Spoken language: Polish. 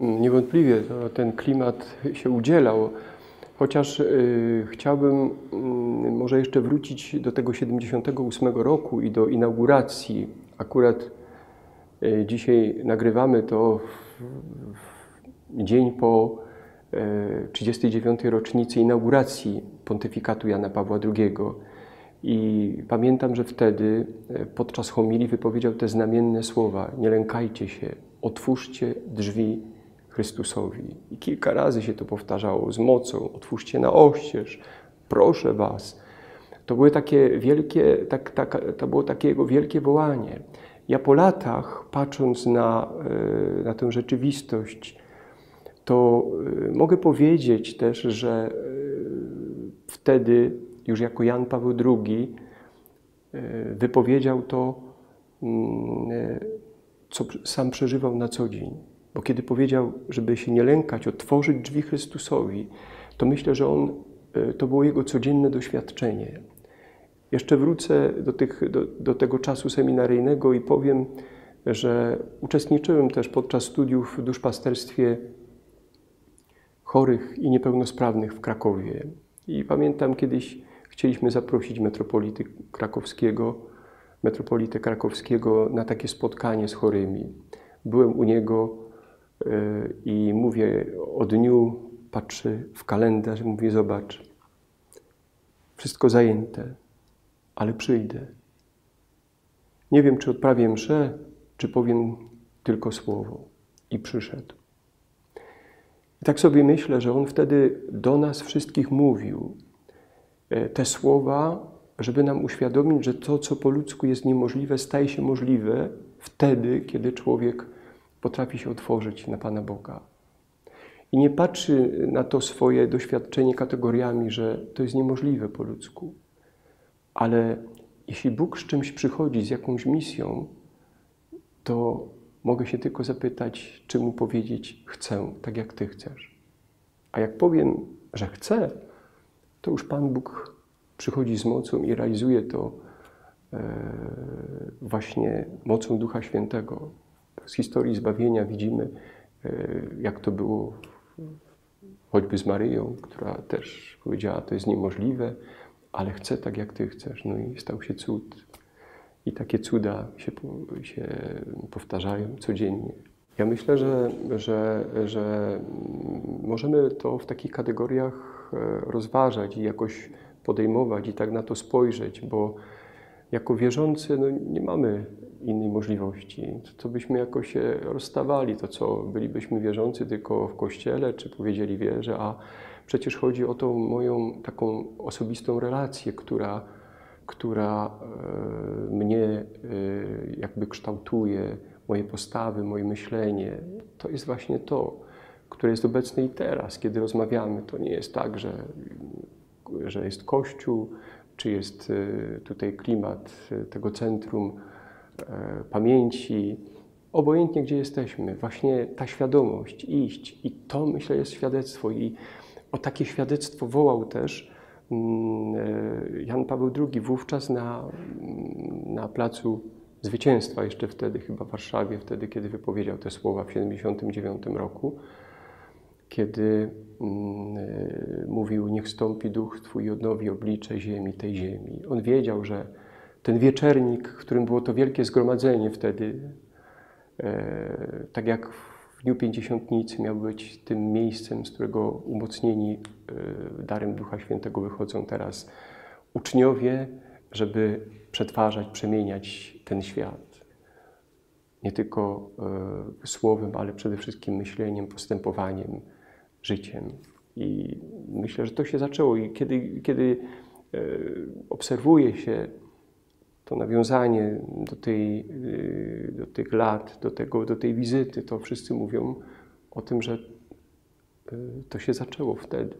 Niewątpliwie ten klimat się udzielał, chociaż y, chciałbym y, może jeszcze wrócić do tego 78 roku i do inauguracji. Akurat y, dzisiaj nagrywamy to dzień po 39. rocznicy inauguracji pontyfikatu Jana Pawła II. I pamiętam, że wtedy podczas homilii wypowiedział te znamienne słowa: Nie lękajcie się, otwórzcie drzwi Chrystusowi. I kilka razy się to powtarzało z mocą: otwórzcie na oścież, proszę Was. To, były takie wielkie, tak, tak, to było takie jego wielkie wołanie. Ja po latach, patrząc na, e, na tę rzeczywistość, to e, mogę powiedzieć też, że e, wtedy, już jako Jan Paweł II, wypowiedział to, mm, co sam przeżywał na co dzień. Bo kiedy powiedział, żeby się nie lękać, otworzyć drzwi Chrystusowi, to myślę, że on, e, to było jego codzienne doświadczenie. Jeszcze wrócę do, tych, do, do tego czasu seminaryjnego i powiem, że uczestniczyłem też podczas studiów w duszpasterstwie chorych i niepełnosprawnych w Krakowie. I pamiętam kiedyś chcieliśmy zaprosić metropolity krakowskiego, metropolitę krakowskiego na takie spotkanie z chorymi. Byłem u niego i mówię o dniu, patrzy w kalendarz i mówi: Zobacz, wszystko zajęte, ale przyjdę. Nie wiem, czy odprawię mszę, czy powiem tylko słowo. I przyszedł. I tak sobie myślę, że on wtedy do nas wszystkich mówił e, te słowa, żeby nam uświadomić, że to, co po ludzku jest niemożliwe, staje się możliwe wtedy, kiedy człowiek potrafi się otworzyć na Pana Boga. I nie patrzy na to swoje doświadczenie kategoriami, że to jest niemożliwe po ludzku. Ale jeśli Bóg z czymś przychodzi, z jakąś misją, to mogę się tylko zapytać, czy mu powiedzieć: Chcę, tak jak Ty chcesz. A jak powiem, że chcę, to już Pan Bóg przychodzi z mocą i realizuje to e, właśnie mocą Ducha Świętego z historii zbawienia widzimy, e, jak to było choćby z Maryją, która też powiedziała, to jest niemożliwe, ale chcę tak, jak Ty chcesz. No i stał się cud. I takie cuda się, się powtarzają codziennie. Ja myślę, że, że, że możemy to w takich kategoriach e, rozważać i jakoś podejmować i tak na to spojrzeć, bo jako wierzący no, nie mamy innej możliwości. To byśmy jakoś się rozstawali, to co bylibyśmy wierzący tylko w kościele, czy powiedzieli wierze, a przecież chodzi o tą moją taką osobistą relację, która, która e, mnie e, jakby kształtuje, moje postawy, moje myślenie. To jest właśnie to, które jest obecne i teraz, kiedy rozmawiamy. To nie jest tak, że, że jest Kościół, czy jest e, tutaj klimat tego centrum E, pamięci, obojętnie gdzie jesteśmy, właśnie ta świadomość, iść. I to myślę jest świadectwo. I o takie świadectwo wołał też mm, Jan Paweł II wówczas na, mm, na placu Zwycięstwa, jeszcze wtedy chyba w Warszawie, wtedy kiedy wypowiedział te słowa w 1979 roku, kiedy mm, e, mówił: Niech stąpi duch Twój i odnowi oblicze ziemi, tej ziemi. On wiedział, że ten wieczernik, w którym było to wielkie zgromadzenie wtedy, e, tak jak w Dniu Pięćdziesiątnicy miał być tym miejscem, z którego umocnieni e, darem Ducha Świętego wychodzą teraz uczniowie, żeby przetwarzać, przemieniać ten świat. Nie tylko słowem, ale przede wszystkim myśleniem, postępowaniem, życiem. I myślę, że to się zaczęło. I kiedy, kiedy obserwuje się to nawiązanie do, tej, y, do tych lat, do, tego, do tej wizyty, to wszyscy mówią o tym, że y, to się zaczęło wtedy.